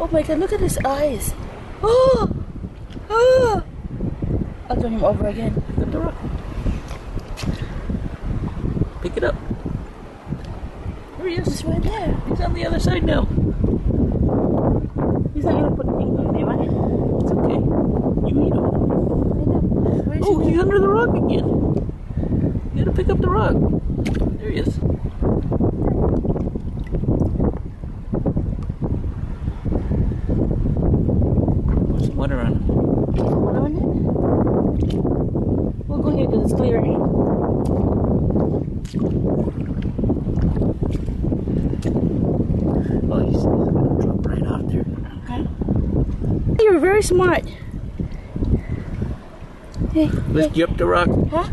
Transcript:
Oh my god, look at his eyes. Oh! Oh! I'll turn him over again. Pick the rock. Pick it up. There he He's is. right there. He's on the other side now. He's not gonna put things on there, right? It's okay. You eat him. Oh, he's under the rock again. You gotta pick up the rock. There he is. Water on him. Hold on it. We'll go here because it's clear. Oh, he's, gonna drop right off there. Okay. You're very smart. Hey, Lift you up the rock. huh?